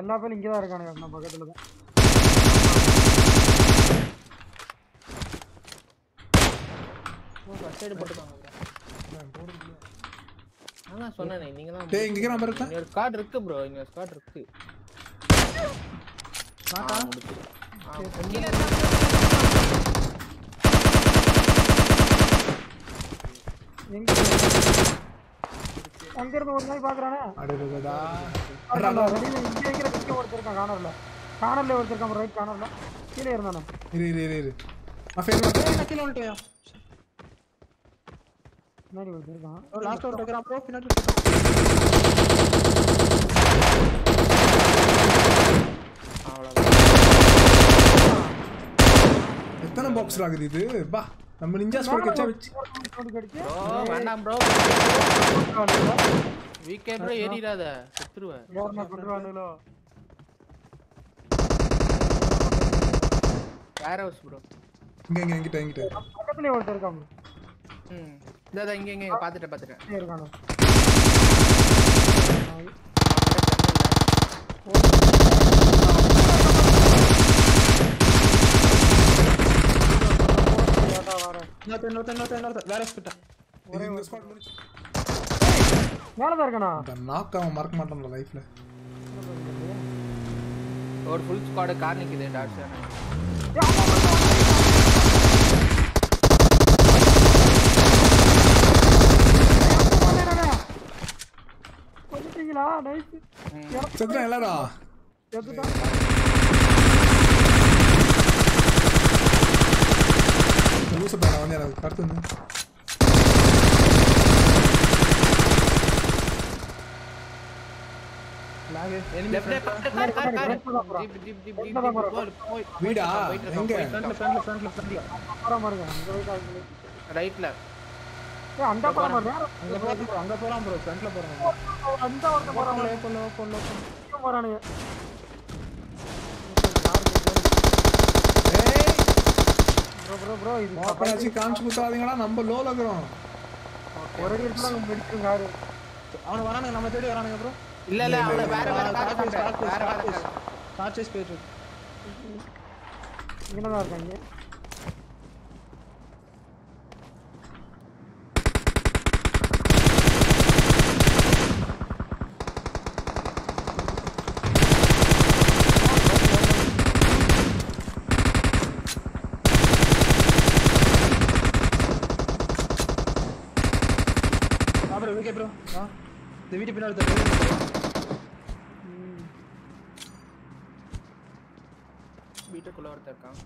எல்லா பேரும் இங்கே தான் இருக்கானுங்க நம்ம பக்கத்துல தான் எய்ட் போட்டுக்கோங்க bro. நான் தான் சொன்னேனே நீங்க தான் டேய் இங்க நம்பர் இருக்கா இங்க ஸ்காட் இருக்கு ப்ரோ இங்க ஒரு ஸ்காட் இருக்கு கீழ எங்க அங்க இருந்து ஒரு நாய் பாக்குறானே அடடடா அதான் வெளியில இங்க கிட்ட ஒருத்தர் இருக்கான் ஒருத்தர் ரைட் கீழே இருந்தானே இரு இரு இரு இரு நான் ஃபேல் பண்ணேன் ஏய், நான் கீழே வந்துட்டேன் முன்னாடி ஒருத்தர் இருக்கான் லாஸ்ட் ஒரு டக்கரா ப்ரோ பின்னாடி இருக்கான். அவ்வளவுதான் எத்தனை பாக்ஸ் ஆகுது இது பா நம்ம நிஞ்சா ஸ்குவாட் கச்சா வச்சு ப்ரோ வேண்டாம் ப்ரோ வீக்கே ப்ரோ ஏறிடாத செத்துருவேன் கொண்டுருவானுங்களோ வேற ஹவுஸ் ப்ரோ இங்க இங்க எங்கிட்ட எங்கிட்ட பக்கத்துலயே ஒருத்தர் இருக்கான். ம். இதான் இங்க இங்க இங்க பாத்துட்டேன் பாத்துட்டேன். இங்கே இருக்கானு. வேற hospital. இது இந்த ஸ்குவாட் முடிச்சு மேலதான் இருக்கானா? அந்த நாக் அவன் மறக்க மாட்டான்ல லைஃப்ல ಅವ್ರ ಫುಲ್ ಸ್ಕ್ವಾಡ್ ಕಾರ್ ನಿಂತಿದೆ ಡಾಟ್ಸ್ ಚಂದ್ರ ಎಲ್ಲಾರ ಲೂಸ ಬೇಡ ಒಂದೇನಾದ್ರು ಕಟ್ತೀನಿ வீடா எங்க. அப்புறம் பாருங்க. ரைட்ல ஏய், அந்த பாரு, வேற அங்க bro, அங்க frontல போறான் bro. அந்த பாரு. Local, local, local. இங்க போறானுங்க ஏய் ப்ரோ ப்ரோ ப்ரோ இது குத்தாதீங்களா நம்ம லோல இருக்கிறோம் ஒரு அடி எடுத்துலாம் மெடிக்கல் காரு வரானுங்க, நம்ம தேடி வரானுங்க bro. இல்ல இல்ல அவள வேற வேற கார் chase, வேற வேற. கார் chase போயிட்டு இருக்கு. இங்கே தான் இருக்காங்க. ஆ. இந்த வீட்டு பின்னாடி ஒருத்தன் வீட்டுக்குள்ள ஒருத்தர் இருக்கான் இருக்கான்.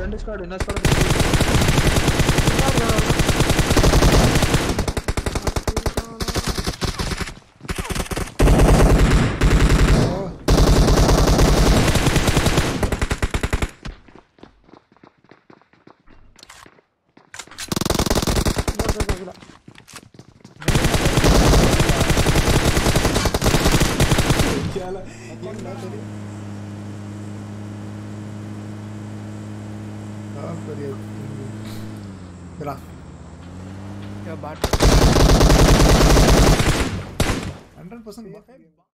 ரெண்டு ஸ்குவாட் होगा ये ना क्या बात हंड्रेड परसेंट